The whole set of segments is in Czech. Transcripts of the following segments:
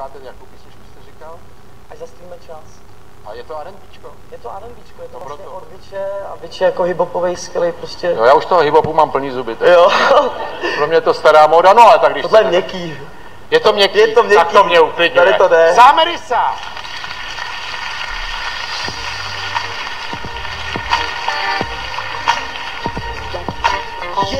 zpíváte jakou písničku jste říkal? Až zastavíme čas. A je to R&Bčko? Je to R&Bčko, je to No vlastně proto. od Viče a Viče jako hiphopovej skvělý prostě. Jo, já už toho hip-hopu mám plný zuby. tak Jo, Pro mě je to stará móda, no ale tak když... tohle je měkký. Je to měkký, Je to měkký. tak to mě uklidňuje. Tady to jde. Samerisa! Až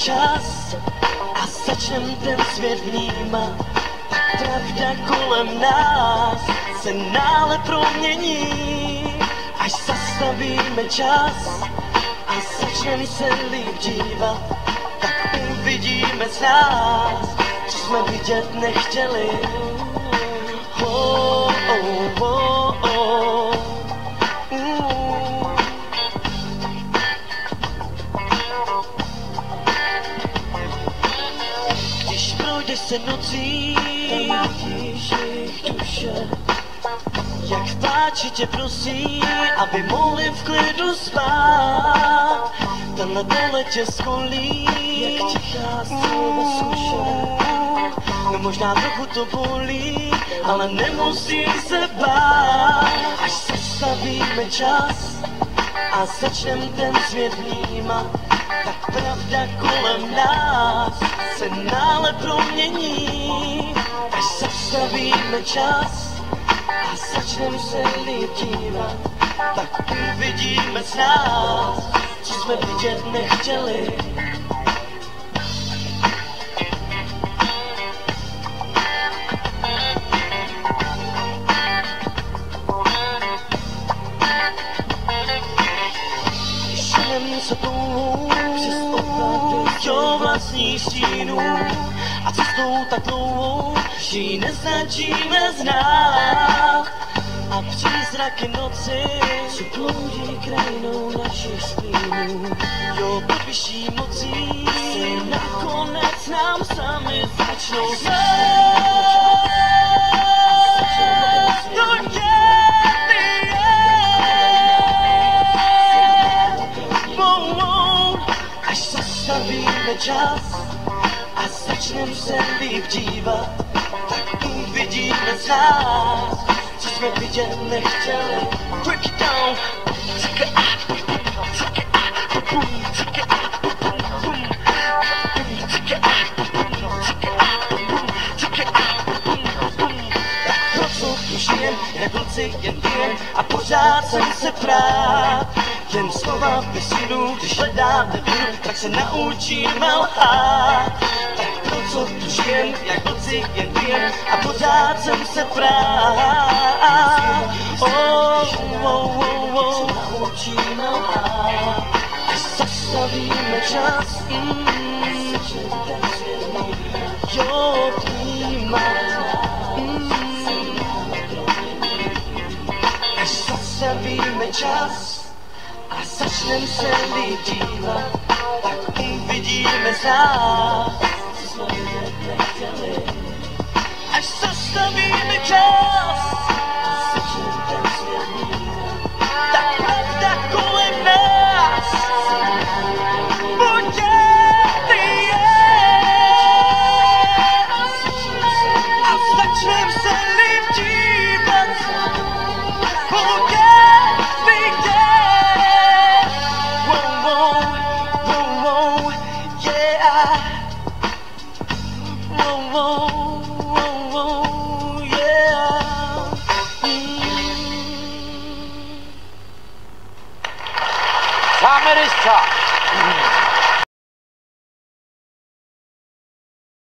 čas a začnem ten svět vnímat, pravda kolem nás se nále promění. Až zastavíme čas a začneme se líp dívat, tak uvidíme z nás, co jsme vidět nechtěli. Oh, oh, oh, se nocí, vidíš jejich duše. Jak ptáči tě prosí, aby mohli v klidu spát. Tenhle dole tě skolí, jak tichá slova suše. No možná trochu to bolí, ale nemusí se bát. Až zastavíme čas a začnem ten svět vnímat, tak pravda kolem nás se nále promění. Až zastavíme čas a začneme se líp dívat, tak uvidíme z nás, co jsme vidět nechtěli. Šem se vlastní stínu a cestou tak dlouhou, že ji nestačíme znát. A přízraky noci, co ploudí krajinou našich stínů, jo, pod vyšší mocí se nakonec nám sami začnou znát. Až zastavíme čas a začneme se líp dívat, tak uvidíme z nás, co jsme vidět nechtěli. Break it down. Take it. Boom. Boom. Žijem, jen a pořád jsem se prát. Jen slova bez sílu, když hledáte víru, tak se naučíme lhát. Tak pro co tu žijem, jak kluci jen pijem a pořád jsem se prát. Oh, oh, oh, oh. Naučíme lhát, zastavíme čas. Mm. Jo, vnímat. Až zastavíme čas a začneme se dívat, tak uvidíme z nás, co jsme nechtěli. Až zastavíme čas Mm. Samerisa!